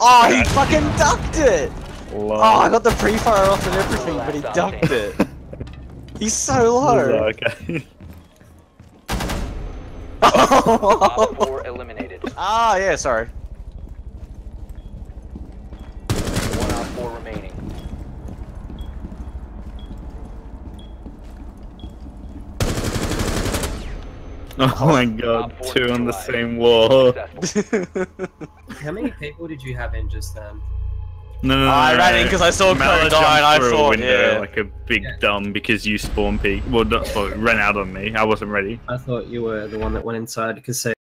Oh, he fucking ducked it! Lol. Oh, I got the pre-fire off and everything, but he ducked it. He's so low. okay. Op 4 eliminated. ah, yeah, sorry. Oh my god, two on the same wall. How many people did you have in just then? No, no, no. I no, ran no. in 'cause I saw Mel Cole jumped die and I through a thought, window yeah. like a big Yeah. dumb because you spawn peek. Well, not spawn, ran out on me. I wasn't ready. I thought you were the one that went inside because say